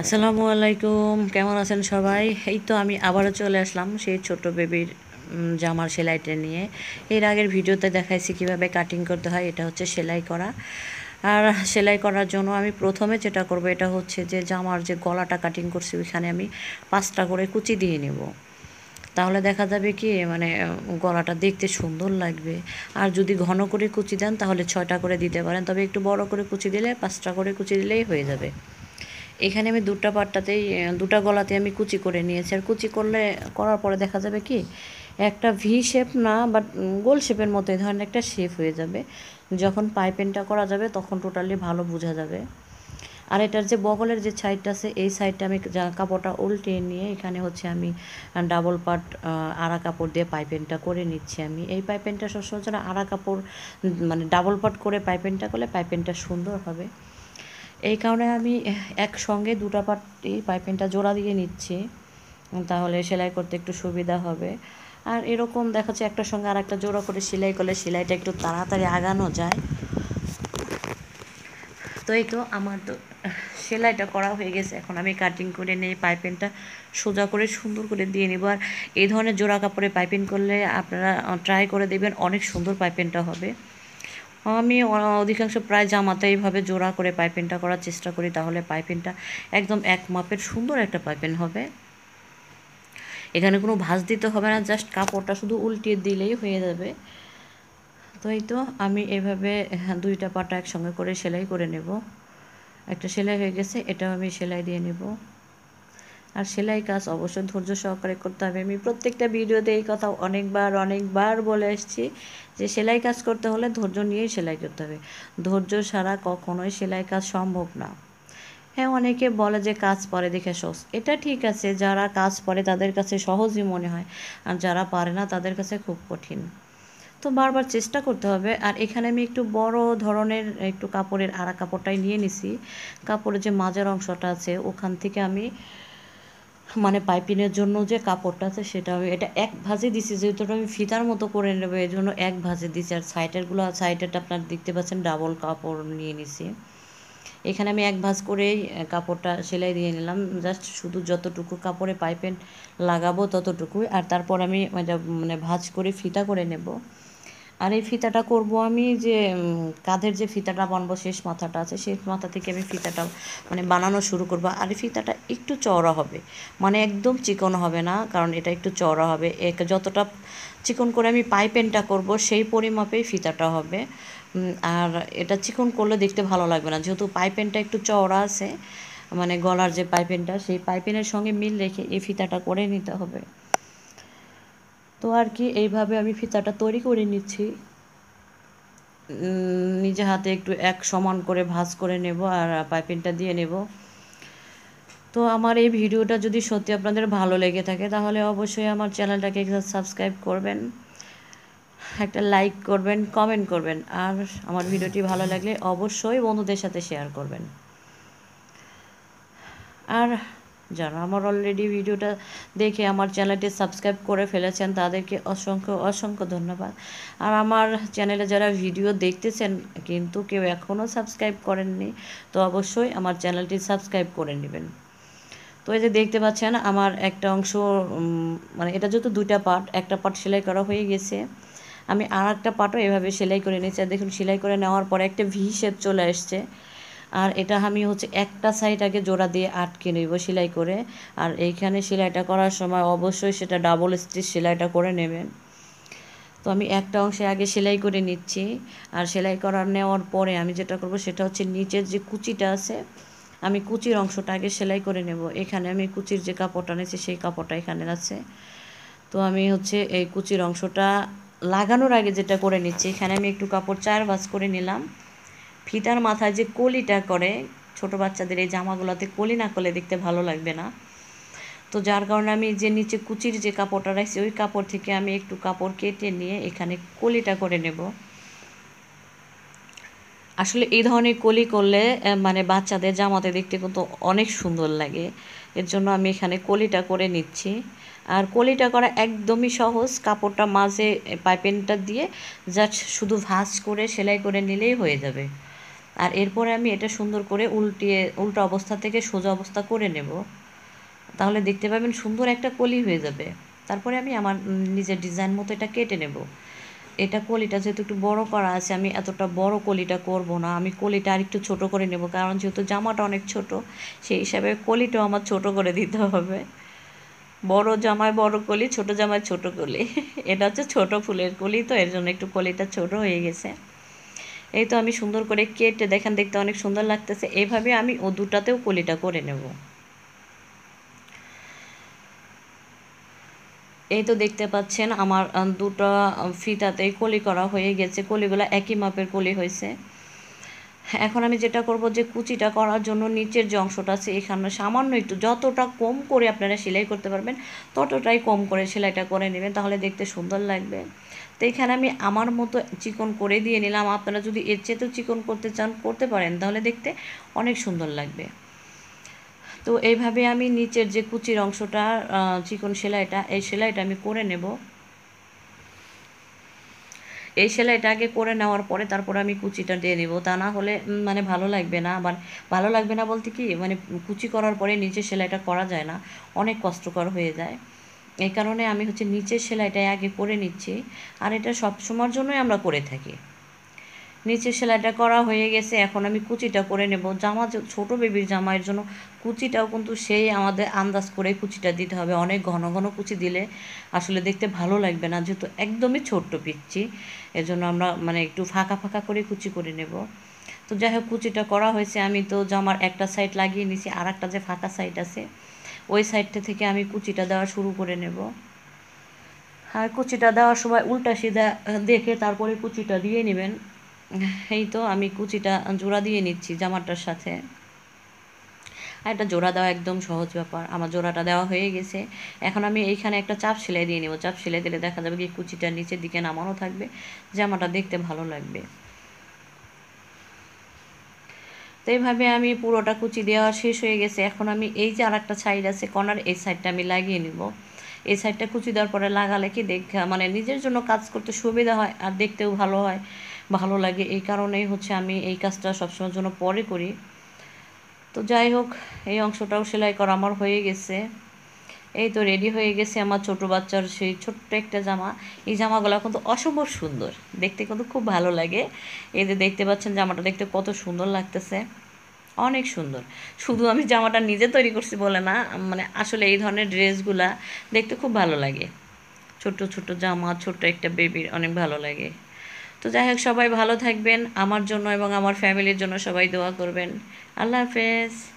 আসসালামু আলাইকুম, কেমন আছেন সবাই? এই তো আমি আবারও চলে আসলাম সেই ছোট বেবির জামার সেলাইটা নিয়ে। এর আগের ভিডিওতে দেখাইছি কীভাবে কাটিং করতে হয়, এটা হচ্ছে সেলাই করা। আর সেলাই করার জন্য আমি প্রথমে যেটা করব, এটা হচ্ছে যে জামার যে গলাটা কাটিং করছি, ওইখানে আমি পাঁচটা করে কুচি দিয়ে নেব। তাহলে দেখা যাবে কি মানে গলাটা দেখতে সুন্দর লাগবে। আর যদি ঘন করে কুচি দেন, তাহলে ছয়টা করে দিতে পারেন। তবে একটু বড় করে কুচি দিলে পাঁচটা করে কুচি দিলেই হয়ে যাবে। এখানে আমি দুটা পাটটাতেই দুটা গলাতে আমি কুচি করে নিয়েছি। আর কুচি করলে, করার পরে দেখা যাবে কি, একটা ভি শেপ না বাট গোল শেপের মতো এই ধরনের একটা শেপ হয়ে যাবে। যখন পাইপেনটা করা যাবে, তখন টোটালি ভালো বোঝা যাবে। আর এটার যে বগলের যে সাইডটা আছে, এই সাইডটা আমি কাপড়টা উল্টিয়ে নিয়ে, এখানে হচ্ছে আমি ডাবল পাট আড়া কাপড় দিয়ে পাইপেনটা করে নিচ্ছি আমি। এই পাইপেনটা সবসময় যেন আড়া কাপড় মানে ডাবল পাট করে পাইপেনটা করলে, পাইপেনটা সুন্দর হবে। এই কারণে আমি একসঙ্গে দুটো পাটি পাইপেনটা জোড়া দিয়ে নিচ্ছি, তাহলে সেলাই করতে একটু সুবিধা হবে। আর এরকম দেখা যাচ্ছে একটার সঙ্গে আর একটা জোড়া করে সেলাই করলে সেলাইটা একটু তাড়াতাড়ি আগানো যায়। তো এই তো আমার তো সেলাইটা করা হয়ে গেছে, এখন আমি কাটিং করে নিই পাইপেনটা সোজা করে সুন্দর করে দিয়ে নেব। আর এই ধরনের জোড়া কাপড়ে পাইপিং করলে আপনারা ট্রাই করে দেবেন অনেক সুন্দর পাইপেনটা হবে। আমি অধিকাংশ প্রায় জামাতে এইভাবে জোড়া করে পাইপেনটা করার চেষ্টা করি তাহলে পাইপেনটা একদম এক মাপের সুন্দর একটা পাইপেন হবে। এখানে কোনো ভাঁজ দিতে হবে না জাস্ট কাপড়টা শুধু উল্টিয়ে দিলেই হয়ে যাবে। তো এই তো আমি এভাবে হ্যাঁ, দুইটা পাটা একসঙ্গে করে সেলাই করে নেব। একটা সেলাই হয়ে গেছে এটাও আমি সেলাই দিয়ে নেব। আর সেলাই কাজ অবশ্যই ধৈর্য সহকারে করতে হবে। আমি প্রত্যেকটা ভিডিওতে এই কথা অনেকবার অনেকবার বলে এসেছি যে সেলাই কাজ করতে হলে ধৈর্য নিয়েই সেলাই করতে হবে। ধৈর্য ছাড়া কখনোই সেলাই কাজ সম্ভব না। হ্যাঁ অনেকে বলে যে কাজ পরে দেখে সহজ। এটা ঠিক আছে, যারা কাজ পরে তাদের কাছে সহজই মনে হয়, আর যারা পারে না তাদের কাছে খুব কঠিন। তো বারবার চেষ্টা করতে হবে। আর এখানে আমি একটু বড় ধরনের একটু কাপড়ের আড়া কাপড়টাই নিয়ে নিছি। কাপড়ের যে মাঝের অংশটা আছে, ওখান থেকে আমি মানে পাইপিনের জন্য যে কাপড়টা আছে সেটা আমি এটা এক ভাজে দিছি, যেহেতু আমি ফিতার মতো করে নেব, এই জন্য এক ভাজে দিছি। আর সাইডেরগুলো সাইডেরটা আপনার দেখতে পাচ্ছেন, ডাবল কাপড় নিয়ে নিছি। এখানে আমি এক ভাঁজ করেই কাপড়টা সেলাই দিয়ে নিলাম। জাস্ট শুধু যতটুকু কাপড়ে পাইপেন লাগাবো ততটুকুই। আর তারপর আমি মানে ভাঁজ করে ফিতা করে নেব। আর এই ফিতাটা করব আমি যে কাঁধের যে ফিতাটা বানবো, শেষ মাথাটা আছে, শেষ মাথা থেকে আমি ফিতাটা মানে বানানো শুরু করব। আর এই ফিতাটা একটু চওড়া হবে মানে একদম চিকন হবে না, কারণ এটা একটু চওড়া হবে। এক, যতটা চিকন করে আমি পাইপেনটা করব, সেই পরিমাপেই ফিতাটা হবে। আর এটা চিকন করলে দেখতে ভালো লাগবে না, যেহেতু পাইপেনটা একটু চওড়া আছে মানে গলার যে পাইপেনটা সেই পাইপেনের সঙ্গে মিল রেখে এই ফিতাটা করে নিতে হবে। তো আর কি এইভাবে আমি ফিতাটা তৈরি করে নিচ্ছি। নিজে হাতে একটু এক সমান করে ভাঁজ করে নেব আর পাইপিংটা দিয়ে নেব। তো আমার এই ভিডিওটা যদি সত্যি আপনাদের ভালো লেগে থাকে, তাহলে অবশ্যই আমার চ্যানেলটাকে সাবস্ক্রাইব করবেন, একটা লাইক করবেন, কমেন্ট করবেন, আর আমার ভিডিওটি ভালো লাগলে অবশ্যই বন্ধুদের সাথে শেয়ার করবেন। আর যারা আমার অলরেডি ভিডিওটা দেখে আমার চ্যানেলটি সাবস্ক্রাইব করে ফেলেছেন, তাদেরকে অসংখ্য অসংখ্য ধন্যবাদ। আর আমার চ্যানেলে যারা ভিডিও দেখতেছেন, কিন্তু কেউ এখনও সাবস্ক্রাইব করেননি, তো অবশ্যই আমার চ্যানেলটি সাবস্ক্রাইব করে নেবেন। তো এই যে দেখতে পাচ্ছেন, আমার একটা অংশ মানে এটা যেহেতু দুইটা পার্ট একটা পার্ট সেলাই করা হয়ে গেছে। আমি আর একটা পার্টও এভাবে সেলাই করে নিয়েছি। আর দেখুন, সেলাই করে নেওয়ার পরে একটা ভি শেপ চলে আসছে। আর এটা আমি হচ্ছে একটা সাইড আগে জোড়া দিয়ে আটকে নেব সেলাই করে। আর এইখানে সেলাইটা করার সময় অবশ্যই সেটা ডাবল স্টিচ সেলাইটা করে নেবেন। তো আমি একটা অংশে আগে সেলাই করে নিচ্ছি। আর সেলাই করার নেওয়ার পরে আমি যেটা করব সেটা হচ্ছে নিচের যে কুচিটা আছে, আমি কুচির অংশটা আগে সেলাই করে নেব। এখানে আমি কুচির যে কাপড়টা নিয়েছি সেই কাপড়টা এখানে আছে। তো আমি হচ্ছে এই কুচির অংশটা লাগানোর আগে যেটা করে নিচ্ছি, এখানে আমি একটু কাপড় চার ভাঁজ করে নিলাম। ফিতার মাথায় যে কলিটা করে, ছোট বাচ্চাদের এই জামাগুলোতে কলি না করলে দেখতে ভালো লাগবে না। তো যার কারণে আমি যে নিচে কুচির যে কাপড়টা রাখছি, ওই কাপড় থেকে আমি একটু কাপড় কেটে নিয়ে এখানে কলিটা করে নেব। আসলে এই ধরনের কলি করলে মানে বাচ্চাদের জামাতে দেখতে কিন্তু অনেক সুন্দর লাগে। এর জন্য আমি এখানে কলিটা করে নিচ্ছি। আর কলিটা করা একদমই সহজ, কাপড়টা মাঝে পাইপেনটা দিয়ে জাস্ট শুধু ভাঁজ করে, সেলাই করে নিলেই হয়ে যাবে। আর এরপরে আমি এটা সুন্দর করে উল্টিয়ে, উল্টো অবস্থা থেকে সোজা অবস্থা করে নেব। তাহলে দেখতে পাবেন সুন্দর একটা কলি হয়ে যাবে। তারপরে আমি আমার নিজের ডিজাইন মতো এটা কেটে নেব। এটা কলিটা যেহেতু একটু বড় করা আছে, আমি এতটা বড় কলিটা করব না। আমি কলিটা আর একটু ছোটো করে নেব, কারণ যেহেতু জামাটা অনেক ছোট, সেই হিসাবে কলিটাও আমার ছোট করে দিতে হবে। বড় জামায় বড় কলি, ছোট জামায় ছোট কলি। এটা হচ্ছে ছোট ফুলের কলি, তো এর জন্য একটু কলিটা ছোট হয়ে গেছে। এই তো আমি সুন্দর করে কেটে, দেখেন দেখতে অনেক সুন্দর লাগতেছে। এভাবে আমি ও দুটাতেও কলিটা করে নেব। এই তো দেখতে পাচ্ছেন, আমার দুটা ফিতাতেই কলি করা হয়ে গেছে। কলিগুলো একই মাপের কলি হয়েছে। এখন আমি যেটা করব যে কুচিটা করার জন্য নিচের যে অংশটা আছে, এখানে সামান্য একটু যতটা কম করে আপনারা সেলাই করতে পারবেন, ততটাই কম করে সেলাইটা করে নেবেন, তাহলে দেখতে সুন্দর লাগবে। তো এখানে আমি আমার মতো চিকন করে দিয়ে নিলাম, আপনারা যদি এর চেয়েতেও চিকন করতে চান, করতে পারেন, তাহলে দেখতে অনেক সুন্দর লাগবে। তো এইভাবে আমি নিচের যে কুচির অংশটা চিকন সেলাইটা, এই সেলাইটা আমি করে নেব। এই সেলাইটা আগে করে নেওয়ার পরে তারপরে আমি কুচিটা দিয়ে নেব। তা না হলে মানে ভালো লাগবে না। আবার ভালো লাগবে না বলতে কি মানে কুচি করার পরে নিচে সেলাইটা করা যায় না। অনেক কষ্টকর হয়ে যায়। এই কারণে আমি হচ্ছে নিচের সেলাইটাই আগে করে নিচ্ছি। আর এটা সব সময়ের জন্যই আমরা করে থাকি। নিচের সেলাইটা করা হয়ে গেছে, এখন আমি কুচিটা করে নেব। জামা ছোট বেবির জামার জন্য কুচিটাও কিন্তু সেই আমাদের আন্দাজ করে কুচিটা দিতে হবে। অনেক ঘন ঘন কুচি দিলে আসলে দেখতে ভালো লাগবে না, যেহেতু একদমই ছোট্ট পিচ্ছি এজন্য আমরা মানে একটু ফাঁকা ফাঁকা করে কুচি করে নেব। তো যাই হোক, কুচিটা করা হয়েছে। আমি তো জামার একটা সাইড লাগিয়ে নিছি আর একটা যে ফাঁকা সাইড আছে, ওই সাইডটা থেকে আমি কুচিটা দেওয়া শুরু করে নেব। আর কুচিটা দেওয়ার সময় উল্টা সিধা দেখে তারপরে কুচিটা দিয়ে নেবেন। এই তো আমি কুচিটা জোড়া দিয়ে নিচ্ছি জামাটার সাথে। আর একটা জোড়া দেওয়া একদম সহজ ব্যাপার। আমার জোড়াটা দেওয়া হয়ে গেছে। এখন আমি এইখানে একটা চাপ সেলাই দিয়ে নেব। চাপ সেলাই দিলে দেখা যাবে কি কুচিটা নিচের দিকে নামানো থাকবে। জামাটা দেখতে ভালো লাগবে। তো এইভাবে আমি পুরোটা কুচি দেওয়া শেষ হয়ে গেছে। এখন আমি এই যে আর একটা সাইড আছে কর্নার এই সাইডটা আমি লাগিয়ে নিব। এই সাইডটা কুচি দেওয়ার পরে লাগালে কি দেখ মানে নিজের জন্য কাজ করতে সুবিধা হয় আর দেখতেও ভালো হয়। ভালো লাগে। এই কারণেই হচ্ছে আমি এই কাজটা সবসময়ের জন্য পরে করি। তো যাই হোক, এই অংশটাও সেলাই করা আমার হয়ে গেছে। এই তো রেডি হয়ে গেছে আমার ছোট বাচ্চার সেই ছোট্ট একটা জামা। এই জামাগুলো কিন্তু অসম্ভব সুন্দর। দেখতে কিন্তু খুব ভালো লাগে। এই যে দেখতে পাচ্ছেন জামাটা দেখতে কত সুন্দর লাগতেছে। অনেক সুন্দর। শুধু আমি জামাটা নিজে তৈরি করছি বলে না মানে আসলে এই ধরনের ড্রেসগুলা দেখতে খুব ভালো লাগে। ছোট ছোট জামা, ছোট্ট একটা বেবির অনেক ভালো লাগে। তো যাই হোক, সবাই ভালো থাকবেন, আমার জন্য এবং আমার ফ্যামিলির জন্য সবাই দোয়া করবেন। আল্লাহ হাফেজ।